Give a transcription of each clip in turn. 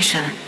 station.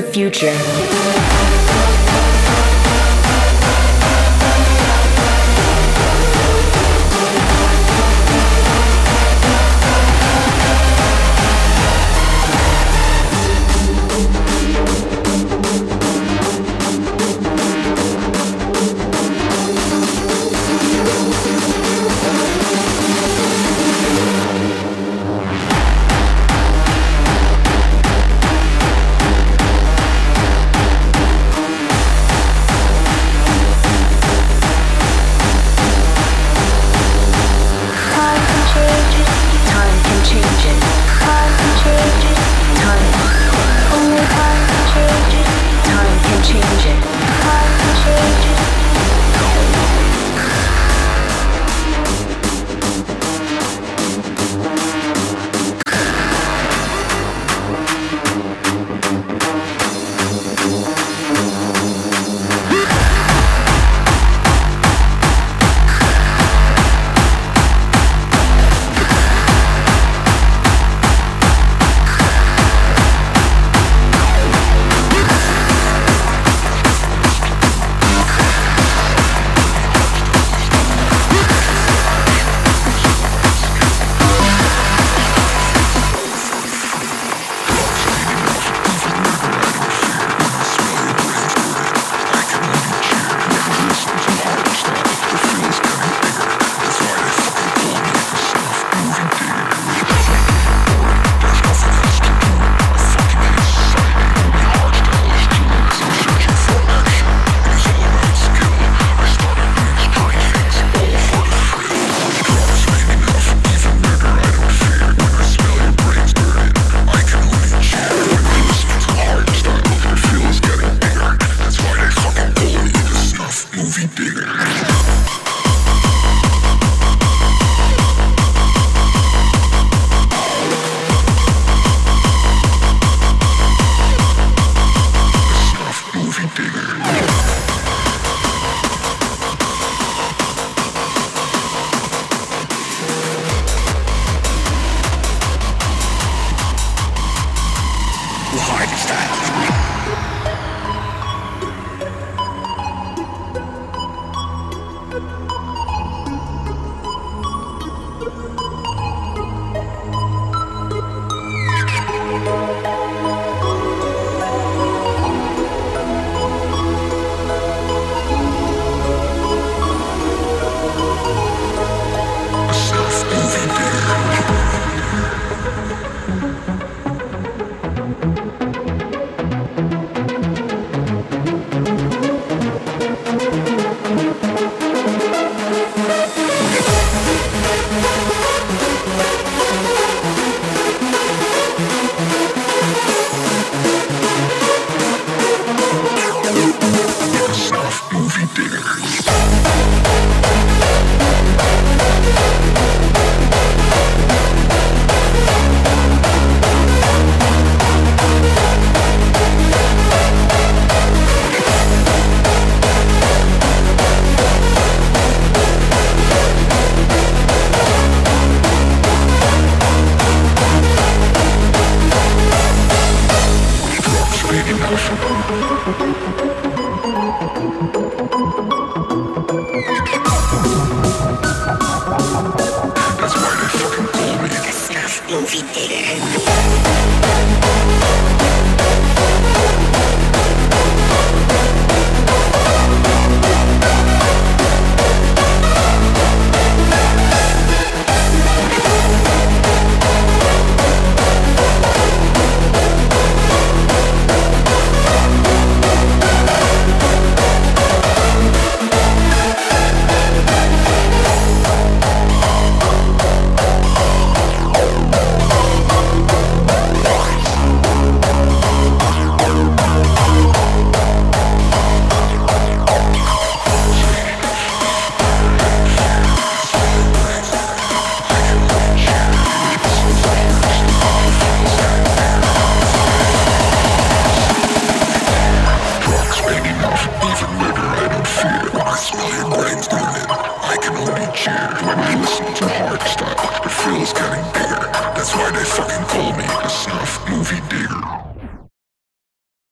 the future.